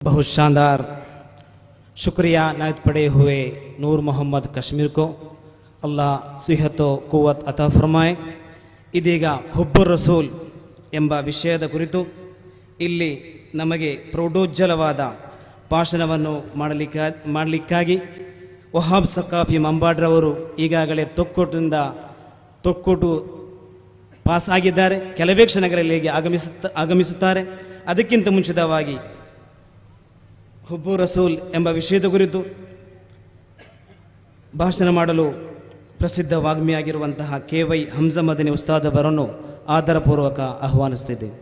बहुत शानदार शुक्रिया नायत पड़े हुए नूर मोहम्मद कश्मीर को ಅಲ್ಲಾಹ್ ಸಿಹತೋ ಕುವತ್ ಅತಾ ಫರ್ಮಾಯ್ ಇದೀಗ ಹುಬ್ಬು ರಸೂಲ್ ಎಂಬ ವಿಷಯದ ಕುರಿತು ಇಲ್ಲಿ ನಮಗೆ ಪ್ರೌಢೋಜ್ವಲವಾದ ಭಾಷಣವನ್ನು ಮಾಡಲಿಕ್ಕ ಮಾಡಲಿಕ್ಕಾಗಿ ವಹಾಬ್ ಸಕಾಫಿ ಮಂಬಾಡ್ರವರು ಈಗಾಗಲೇ ತೊಕ್ಕೊಟ್ಟಿಂದ ತೊಕ್ಕೊಟ್ಟು ಪಾಸ್ ಆಗಿದ್ದಾರೆ ಕೆಲವೇ ಕ್ಷಣಗಳಲ್ಲಿ ಇಲ್ಲಿಗೆ ಆಗಮಿಸುತ್ತ ಆಗಮಿಸುತ್ತಾರೆ ಅದಕ್ಕಿಂತ ಮುಂಚಿತವಾಗಿ ಹುಬ್ಬು ರಸೂಲ್ ಎಂಬ ವಿಷಯದ ಕುರಿತು ಭಾಷಣ ಮಾಡಲು ಪ್ರಸಿದ್ಧ ವಾಗ್ಮಿಯಾಗಿರುವಂತಹ ಕೆ ವೈ ಹಂಸಮದಿನಿ ಉಸ್ತಾದ್ ಅವರನ್ನು ಆಧಾರಪೂರ್ವಕ ಆಹ್ವಾನಿಸುತ್ತಿದ್ದೇವೆ